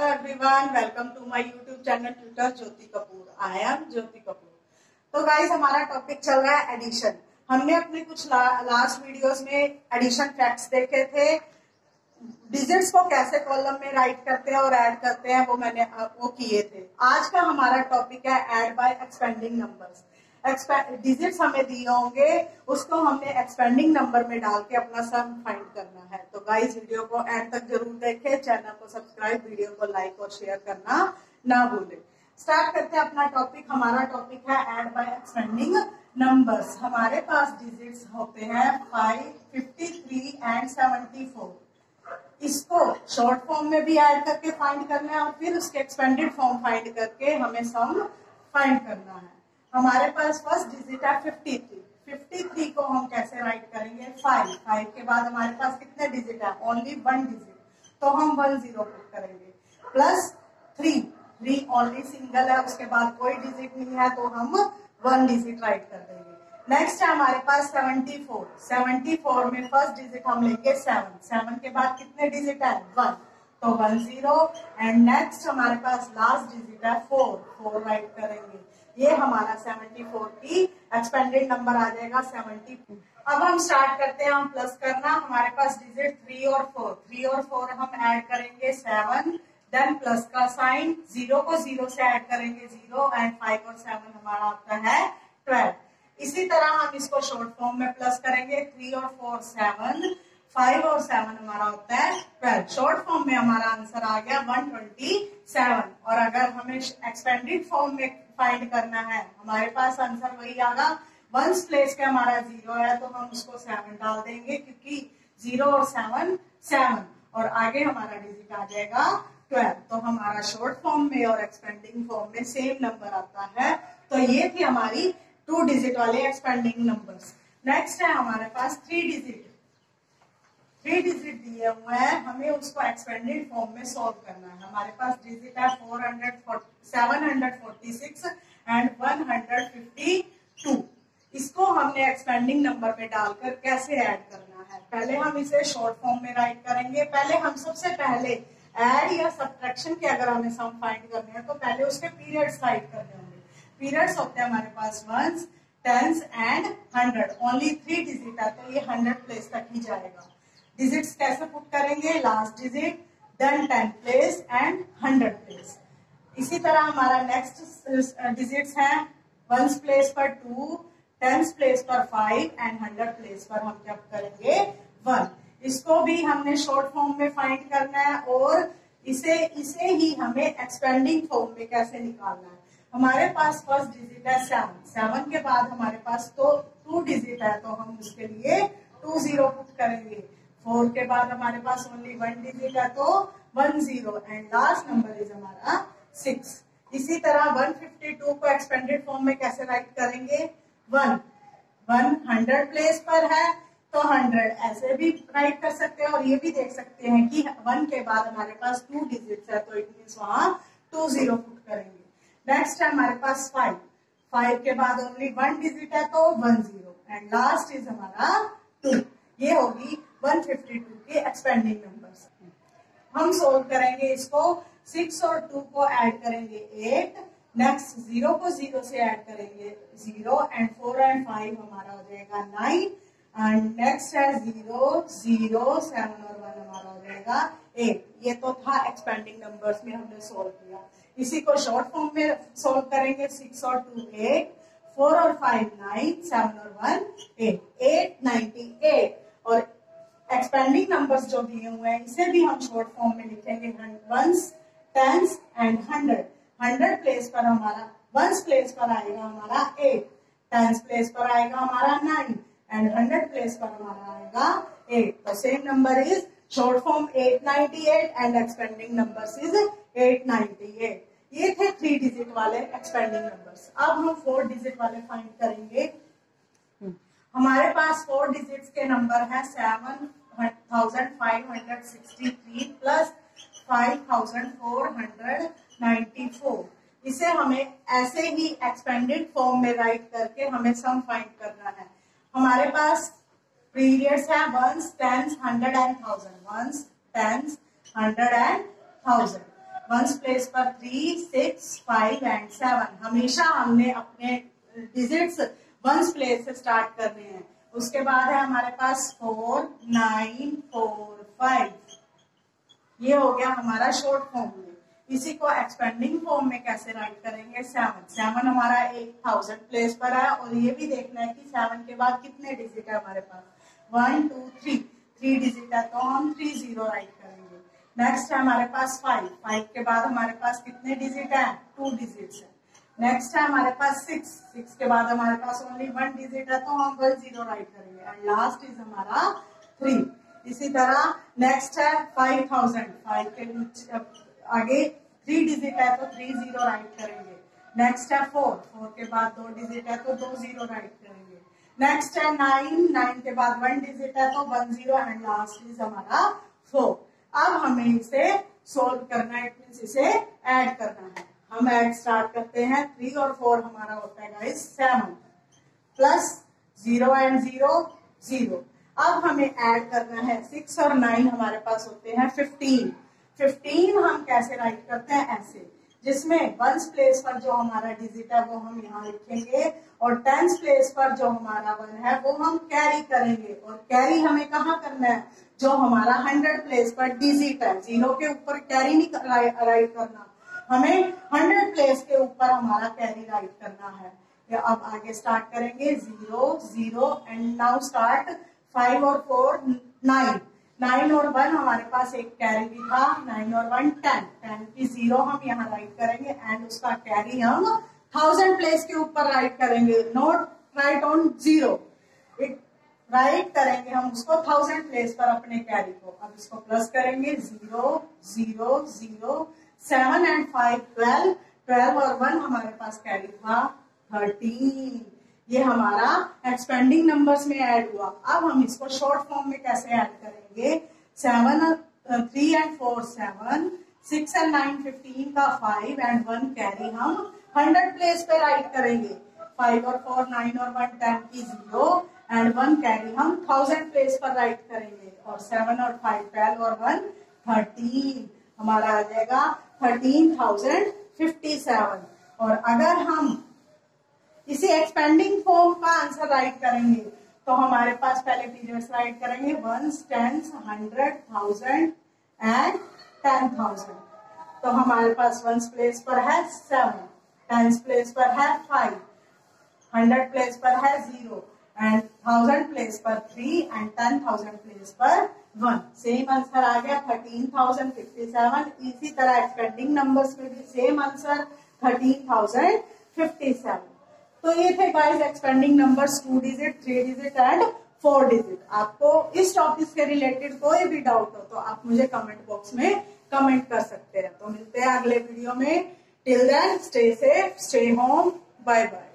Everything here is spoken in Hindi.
Everyone, welcome to my YouTube channel Tutor Jyoti Kapoor. I am Jyoti Kapoor. तो गाइस हमारा टॉपिक चल रहा है एडिशन हमने अपने कुछ ला, लास्ट वीडियोस में एडिशन फैक्ट्स देखे थे. डिजिट्स को कैसे कॉलम में राइट करते हैं और ऐड करते हैं वो मैंने वो किए थे. आज का हमारा टॉपिक है add by expanding numbers digits हमें दिए होंगे, उसको हमने एक्सपेंडिंग नंबर में डाल के अपना सम फाइंड करना है। तो गाइस वीडियो को एंड तक ज़रूर देखें चैनल को सब्सक्राइब वीडियो को लाइक और शेयर करना ना भूलें। स्टार्ट करते हैं अपना टॉपिक हमारा टॉपिक है एड बाय एक्सपेंडिंग नंबर्स हमारे पास डिजिट्स होते हैं five fifty three and seventy four इसको शॉर्ट फॉर्म में भी ऐड करके फाइंड करना है और फिर उसके एक्सपेंडेड फॉर्म फाइंड करके हमें सम फाइंड करना है। हमारे पास फ़र्स्ट डिजिट है फिफ्टी थ्री। फिफ्टी थ्री को हम कैसे राइट करेंगे? फाइव फाइव के बाद हमारे पास कितने डिजिट है? ओनली वन डिजिट तो हम वन ज़ीरो पुट करेंगे। Plus three three only single है, उसके बाद कोई डिजिट नहीं है तो हम वन डिजिट राइट कर देंगे। नेक्स्ट है हमारे पास सेवेंटी फोर सेवेंटी फोर में फ़र्स्ट डिजिट हम लेंगे सेवन सेवन के बाद कितने डिजिट है? वन तो वन ज़ीरो एंड नेक्स्ट हमारे पास लास्ट डिजिट है फोर फोर राइट करेंगे। ये हमारा 74 की एक्सपेंडेड नंबर आ जाएगा 70 अब हम स्टार्ट करते हैं, हम प्लस करना। हमारे पास डिजिट थ्री और फोर थ्री और फोर हम ऐड करेंगे सेवन देन प्लस का साइन ज़ीरो को ज़ीरो से ऐड करेंगे ज़ीरो एंड फाइव और सेवन हमारा आता है ट्वेल्व इसी तरह हम इसको शॉर्ट फॉर्म में प्लस करेंगे थ्री और फोर सेवन फाइव और सेवन हमारा होता है ट्वेल्व शॉर्ट फॉर्म में हमारा आंसर आ गया वन ट्वेंटी सेवन और अगर हमें एक्सपेंडेड फॉर्म में फाइंड करना है, हमारे पास आंसर वही आगा. वंस प्लेस पे हमारा ज़ीरो है तो हम उसको सेवन डाल देंगे, क्योंकि ज़ीरो और सेवन सेवन और आगे हमारा डिजिट आ जाएगा ट्वेल्व तो हमारा शॉर्ट फॉर्म में और एक्सपेंडिंग फॉर्म में सेम नंबर आता है. तो ये थी हमारी टू डिजिट वाले एक्सपेंडिंग नंबर्स नेक्स्ट है हमारे पास थ्री डिजिट थ्री डिजिट दिए हुए हैं, हमें उसको एक्सपेंडेड फॉर्म में सॉल्व करना है। हमारे पास डिजिट है four hundred seven hundred forty six and one hundred fifty two इसको हमने एक्सपेंडिंग नंबर में डालकर कैसे ऐड करना है? पहले हम इसे शॉर्ट फॉर्म में राइट करेंगे। पहले हम सबसे पहले ऐड या सब्ट्रैक्शन के अगर हमें सम फाइंड करने हैं तो पहले उसके पीरियड्स राइट करने होंगे। पीरियड्स होते हैं हमारे पास ones tens and hundred only three digit है तो ये हंड्रेड प्लेस तक ही जाएगा। डिजिट्स कैसे पुट करेंगे? Last digit then ten place and hundred place इसी तरह हमारा नेक्स्ट डिजिट्स है. वंस प्लेस पर टू टेंस प्लेस पर फाइव एंड हंड्रेड प्लेस पर हम जब करेंगे? वन इसको भी हमने शॉर्ट फॉर्म में फाइंड करना है और इसे इसे ही हमें एक्सपेंडिंग फॉर्म में कैसे निकालना है? हमारे पास फ़र्स्ट डिजिट है सेवन सेवन के बाद हमारे पास तो टू डिजिट है तो हम उसके लिए टू ज़ीरो पुट करेंगे। फोर के बाद हमारे पास ओनली वन डिजिट है तो one zero and last number is हमारा सिक्स इसी तरह वन फिफ्टी टू को एक्सपेंडेड फॉर्म में कैसे राइट करेंगे? वन वन हंड्रेड प्लेस पर है तो हंड्रेड ऐसे भी राइट कर सकते हैं और ये भी देख सकते हैं कि वन के बाद हमारे पास टू डिजिट है तो इट मीन वहाँ टू ज़ीरो पुट करेंगे. नेक्स्ट है हमारे पास फाइव फाइव के बाद ओनली वन डिजिट है तो one zero and last is हमारा टू ये होगी 152 के एक्सपेंडिंग नंबर्स हम सोल्व करेंगे इसको सिक्स और टू को ऐड करेंगे एट नेक्स्ट ज़ीरो को ज़ीरो से ऐड करेंगे zero and four and five हमारा हो जाएगा नाइन एंड नेक्स्ट है ज़ीरो ज़ीरो सेवन और वन हमारा हो जाएगा एट ये तो था एक्सपेंडिंग नंबर्स में हमने सोल्व किया। इसी को शॉर्ट फॉर्म में सोल्व करेंगे सिक्स और टू एट फोर और फाइव नाइन सेवन और one eight eight ninety eight expanding numbers जो दिए हुए हैं इसे भी हम शॉर्ट फॉर्म में लिखेंगे ones tens and hundred hundred place पर हमारा वंस प्लेस पर आएगा हमारा एट टेंस प्लेस पर आएगा हमारा नाइन एंड हंड्रेड प्लेस पर हमारा आएगा eight the same number is short form eight ninety eight and expanding number is eight ninety eight ये थे थ्री डिजिट वाले एक्सपेंडिंग नंबर्स अब हम फोर डिजिट वाले फाइंड करेंगे। हमारे पास फोर डिजिट्स के नंबर है seven thousand five hundred sixty three plus five thousand four hundred ninety four इसे हमें ऐसे ही एक्सपेंडेड फॉर्म में राइट करके हमें सम फाइंड करना है। हमारे पास पीरियड्स है ones tens hundred and thousand ones tens hundred and thousand ones place पर three six five and seven हमेशा हमने अपने डिजिट्स वंस प्लेस से स्टार्ट करने हैं। उसके बाद है हमारे पास फोर नाइन फोर फाइव। ये हो गया हमारा शॉर्ट फॉर्म में। इसी को एक्सपेंडिंग फॉर्म में कैसे राइट करेंगे? सेवन सेवन हमारा एक थाउज़ेंड प्लेस पर है और ये भी देखना है कि सेवन के बाद कितने डिजिट है हमारे पास। One two three three digit है तो हम थ्री ज़ीरो राइट करेंगे। नेक्स्ट है हमारे पास फाइव फाइव के बाद हमारे पास कितने डिजिट है? टू डिजिट है। नेक्स्ट है हमारे पास सिक्स सिक्स के बाद हमारे पास ओनली वन डिजिट है तो हम वन ज़ीरो राइट करेंगे। एंड लास्ट इज़ हमारा थ्री इसी तरह नेक्स्ट है फाइव थाउज़ेंड फाइव के आगे थ्री डिजिट है तो थ्री ज़ीरो राइट करेंगे। नेक्स्ट है फोर फोर के बाद दो डिजिट है तो दो ज़ीरो राइट करेंगे। नेक्स्ट है नाइन नाइन के बाद वन डिजिट है तो one zero and last is हमारा फोर अब हमें इसे सोल्व करना है इसे ऐड करना है। हम ऐड स्टार्ट करते हैं थ्री और फोर हमारा होता है guys seven plus zero and zero zero अब हमें ऐड करना है सिक्स और नाइन हमारे पास होते हैं फिफ्टीन फिफ्टीन हम कैसे राइट करते हैं? ऐसे जिसमें वंस प्लेस पर जो हमारा डिजिट है वो हम यहाँ लिखेंगे और टेंथ प्लेस पर जो हमारा वन है वो हम कैरी करेंगे. और कैरी हमें कहाँ करना है? जो हमारा हंड्रेड प्लेस पर डिजिट है. ज़ीरो के ऊपर कैरी नहीं राइट करना. हमें हंड्रेड प्लेस के ऊपर हमारा कैरी राइट करना है। अब आगे स्टार्ट करेंगे। Zero zero and now start five और फोर नाइन नाइन और वन हमारे पास एक कैरी भी था। नाइन और वन टेन टेन की ज़ीरो हम यहाँ राइट करेंगे एंड उसका कैरी हम थाउज़ेंड प्लेस के ऊपर राइट करेंगे। Note write on zero write करेंगे हम उसको थाउज़ेंड प्लेस पर अपने कैरी को। अब इसको प्लस करेंगे। Zero zero zero seven and five twelve twelve और वन हमारे पास कैरी था थर्टीन ये हमारा एक्सपेंडिंग नंबर्स में ऐड हुआ। अब हम इसको शॉर्ट फॉर्म में कैसे ऐड करेंगे? Seven three and four seven six and nine fifteen का फाइव एंड वन कैरी हम हंड्रेड प्लेस पे राइट करेंगे। फाइव और फोर नाइन और वन टेन की ज़ीरो एंड वन कैरी हम थाउज़ेंड प्लेस पर राइट करेंगे। और सेवन और फाइव ट्वेल्व और वन थर्टीन हमारा आ जाएगा थर्टीन थाउज़ेंड फिफ्टी सेवन और अगर हम इसे एक्सपेंडिंग फॉर्म का आंसर राइट करेंगे तो हमारे पास पहले पीरियड्स राइट करेंगे one tens hundred thousand and ten thousand तो हमारे पास वन प्लेस पर है सेवन टेंस प्लेस पर है फाइव हंड्रेड प्लेस पर है ज़ीरो एंड थाउज़ेंड प्लेस पर three and ten thousand place पर वन सेम आंसर आ गया थर्टीन थाउज़ेंड फिफ्टी सेवन इसी तरह एक्सपेंडिंग नंबर्स में भी same answer thirteen thousand fifty seven तो ये थे guys expanding numbers two digit three digit and four digit आपको इस टॉपिक से रिलेटेड कोई भी डाउट हो तो आप मुझे कमेंट बॉक्स में कमेंट कर सकते हैं। तो मिलते हैं अगले वीडियो में. Till then stay safe stay home bye bye